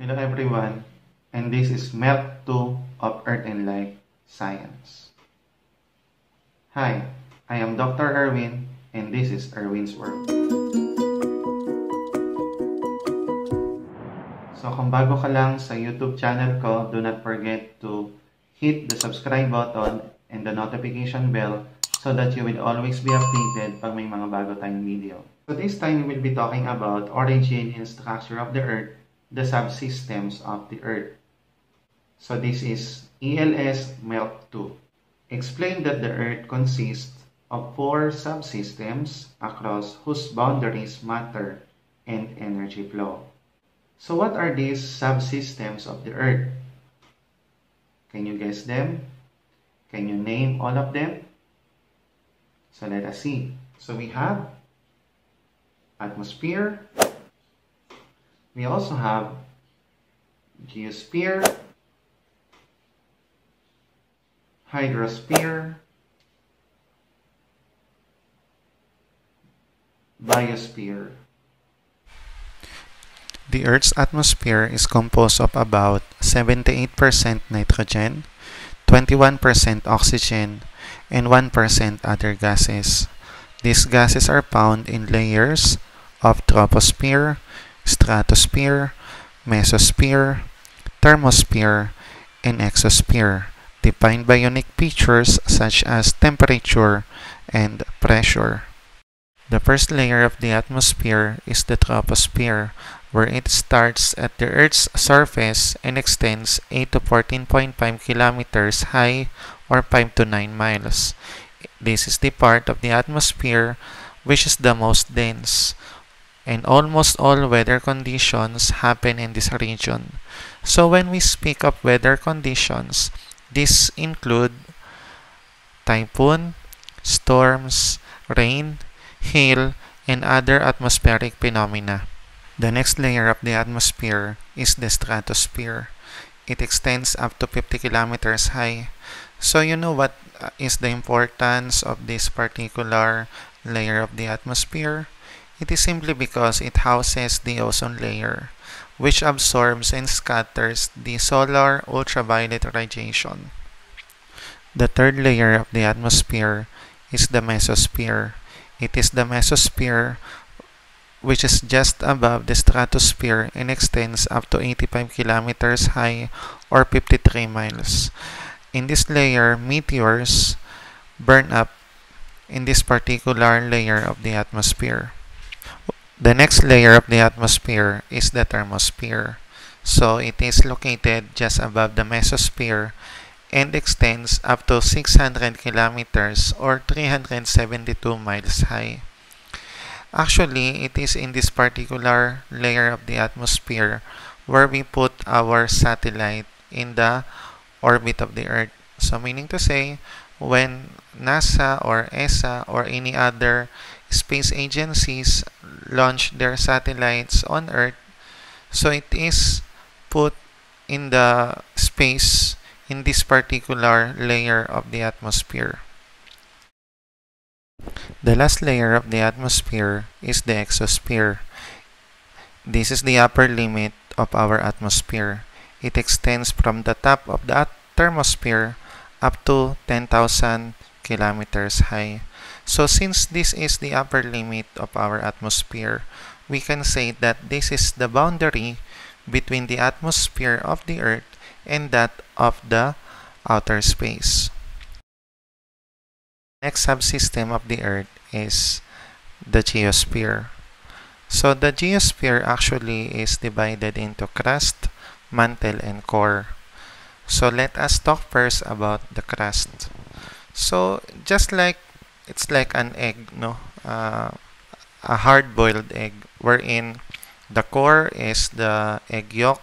Hello everyone, and this is MELC 2 of Earth and Life Science. Hi, I am Dr. Erwin, and this is Erwin's World. So kung bago ka lang sa YouTube channel ko, do not forget to hit the subscribe button and the notification bell so that you will always be updated pag may mga bago tayong video. So this time we will be talking about origin and structure of the Earth the subsystems of the Earth. So this is ELS MELC 2. Explain that the Earth consists of four subsystems across whose boundaries matter and energy flow. So what are these subsystems of the Earth? Can you guess them? Can you name all of them? So let us see. So we have atmosphere, we also have geosphere, hydrosphere, biosphere. The Earth's atmosphere is composed of about 78% nitrogen, 21% oxygen, and 1% other gases. These gases are found in layers of troposphere, stratosphere, mesosphere, thermosphere, and exosphere, defined by unique features such as temperature and pressure. The first layer of the atmosphere is the troposphere, where it starts at the Earth's surface and extends 8 to 14.5 kilometers high or 5 to 9 miles. This is the part of the atmosphere which is the most dense, and almost all weather conditions happen in this region. So when we speak of weather conditions, these include typhoon, storms, rain, hail, and other atmospheric phenomena. The next layer of the atmosphere is the stratosphere. It extends up to 50 kilometers high. So you know what uh, is the importance of this particular layer of the atmosphere? It is simply because it houses the ozone layer, which absorbs and scatters the solar ultraviolet radiation. The third layer of the atmosphere is the mesosphere. It is the mesosphere which is just above the stratosphere and extends up to 85 kilometers high or 53 miles. In this layer, meteors burn up in this particular layer of the atmosphere. The next layer of the atmosphere is the thermosphere. So it is located just above the mesosphere and extends up to 600 kilometers or 372 miles high. Actually, it is in this particular layer of the atmosphere where we put our satellite in the orbit of the Earth. So meaning to say, when NASA or ESA or any other space agencies launch their satellites on Earth. So it is put in the space in this particular layer of the atmosphere. The last layer of the atmosphere is the exosphere. This is the upper limit of our atmosphere. It extends from the top of the thermosphere up to 10,000 kilometers high. So since this is the upper limit of our atmosphere, we can say that this is the boundary between the atmosphere of the Earth and that of the outer space. Next subsystem of the Earth is the geosphere. So the geosphere actually is divided into crust, mantle, and core. So let us talk first about the crust. So just like it's like an egg, no? Uh, a hard-boiled egg wherein the core is the egg yolk,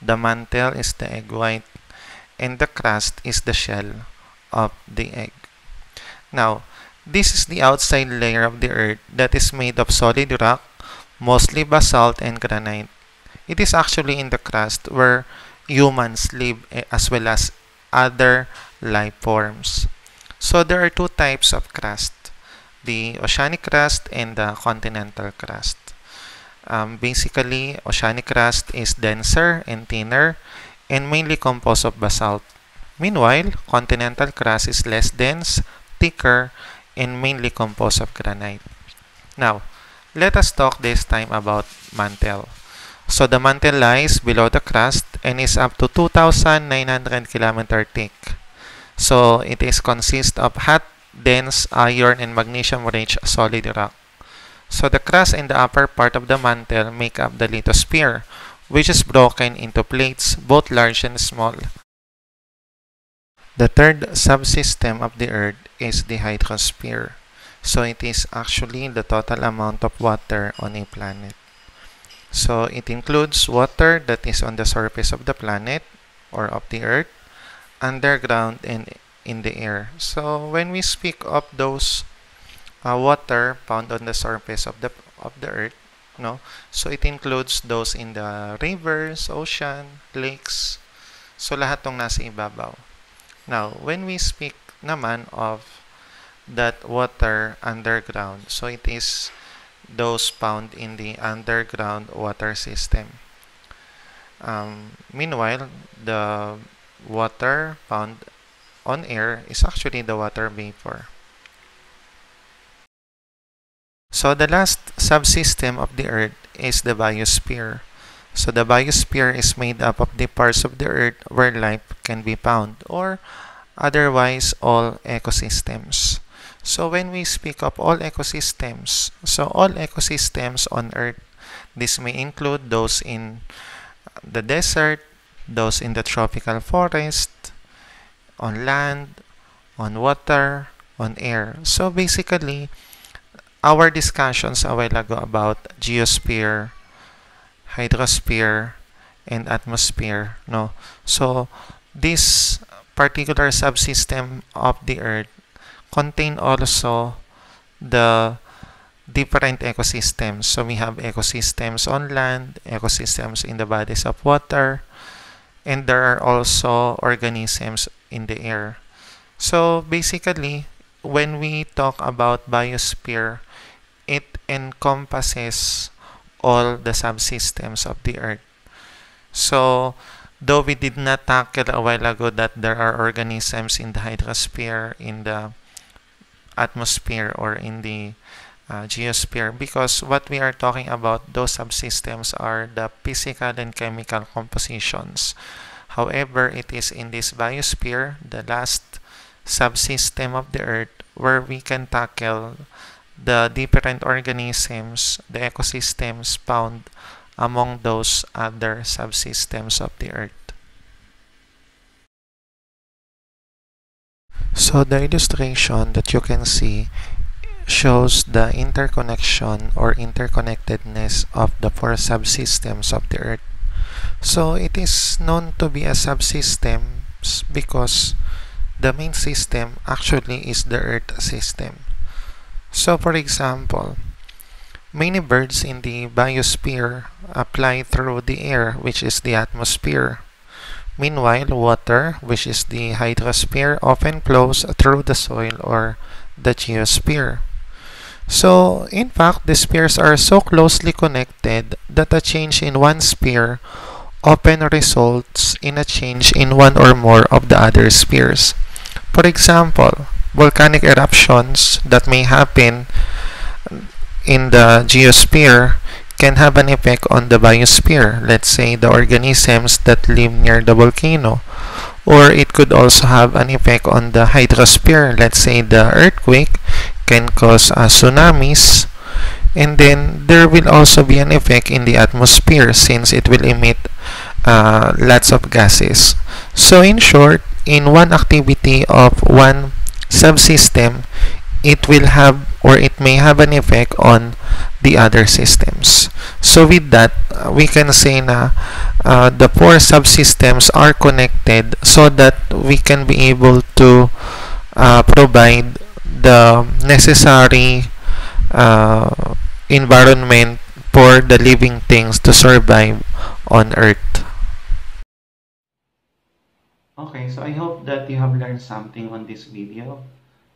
the mantle is the egg white, and the crust is the shell of the egg. Now, this is the outside layer of the earth that is made of solid rock, mostly basalt and granite. It is actually in the crust where humans live eh, as well as other life forms. So there are two types of crust, the oceanic crust and the continental crust. Um, basically, oceanic crust is denser and thinner and mainly composed of basalt. Meanwhile, continental crust is less dense, thicker, and mainly composed of granite. Now, let us talk this time about mantle. So the mantle lies below the crust and is up to 2,900 km thick. So it is consist of hot, dense iron and magnesium-rich solid rock. So the crust and the upper part of the mantle make up the lithosphere, which is broken into plates, both large and small. The third subsystem of the Earth is the hydrosphere. So it is actually the total amount of water on a planet. So it includes water that is on the surface of the planet or of the earth, underground, and in the air. So when we speak of those uh, water found on the surface of the of the earth, no, so it includes those in the rivers, ocean, lakes. So lahat tong nasa ibabaw. Now, when we speak naman of that water underground, so it is those found in the underground water system. Um, meanwhile, the water found on air is actually the water vapor. So the last subsystem of the Earth is the biosphere. So the biosphere is made up of the parts of the Earth where life can be found or otherwise all ecosystems. So when we speak of all ecosystems, so all ecosystems on Earth, this may include those in the desert, those in the tropical forest, on land, on water, on air. So basically, our discussions a while ago about geosphere, hydrosphere, and atmosphere, no? So this particular subsystem of the Earth contain also the different ecosystems. So we have ecosystems on land, ecosystems in the bodies of water, and there are also organisms in the air. So basically, when we talk about biosphere, it encompasses all the subsystems of the earth. So though we did not tackle a while ago that there are organisms in the hydrosphere, in the atmosphere or in the uh, geosphere because what we are talking about those subsystems are the physical and chemical compositions. However it is in this biosphere the last subsystem of the earth where we can tackle the different organisms the ecosystems found among those other subsystems of the earth. So the illustration that you can see shows the interconnection or interconnectedness of the four subsystems of the Earth. So it is known to be a subsystem because the main system actually is the Earth system. So for example, many birds in the biosphere apply through the air which is the atmosphere. Meanwhile, water, which is the hydrosphere, often flows through the soil or the geosphere. So, in fact, the spheres are so closely connected that a change in one sphere often results in a change in one or more of the other spheres. For example, volcanic eruptions that may happen in the geosphere can have an effect on the biosphere, let's say the organisms that live near the volcano. Or it could also have an effect on the hydrosphere, let's say the earthquake can cause uh, tsunamis. And then there will also be an effect in the atmosphere since it will emit uh, lots of gases. So in short, in one activity of one subsystem, it will have or it may have an effect on the other systems. So with that, uh, we can say na uh, the four subsystems are connected so that we can be able to uh, provide the necessary uh, environment for the living things to survive on Earth. Okay, so I hope that you have learned something on this video.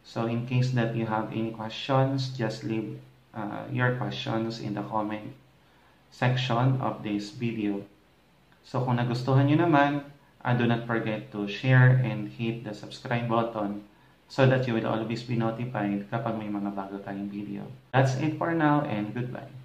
So in case that you have any questions, just leave uh, your questions in the comment section of this video. So kung nagustuhan nyo naman, uh, do not forget to share and hit the subscribe button so that you will always be notified kapag may mga bago tayong video. That's it for now and goodbye.